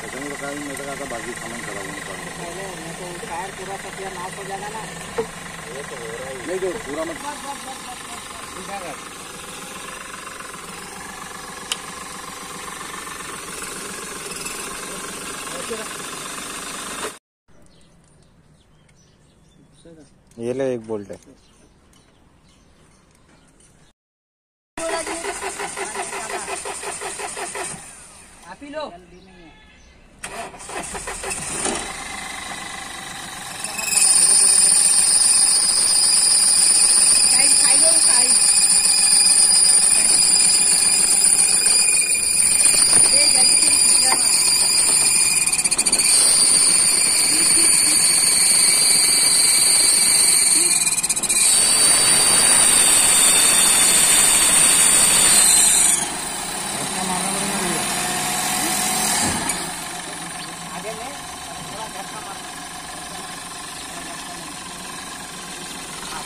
त्याच्यामुळे काय नाही आता बाकी सामान करावं म्हणून चाललं. पूरा नाव हो ना नाही पुरा मग ये ले एक बोल्ट है। आप ही लो साइड साइड हो साइड ये जल्दी से खींच लेना। आगे में थोड़ा धक्का मार हाँ, बस बस बस बस बस ज़्यादा ज़्यादा छोड़ देना टाइट हो जाएगा ओके बस हाँ वैसा मार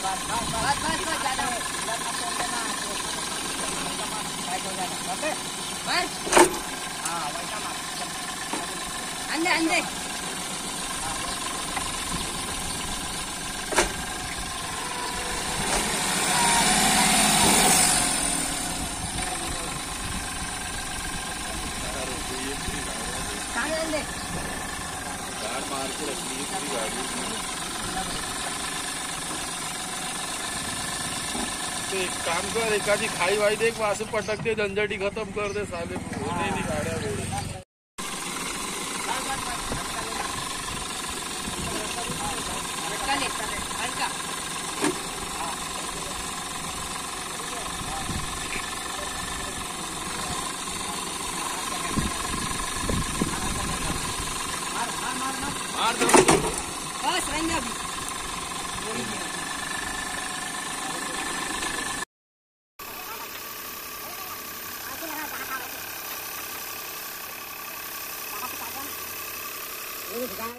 अंदर अंदर मार के रखी है गाड़ी एक काम कर एखादी खाई वाई देख वहाँ से पटक दे झंझटी खत्म कर दे साले नहीं गाड्या मार दो बस रहेंगे अभी। 我不도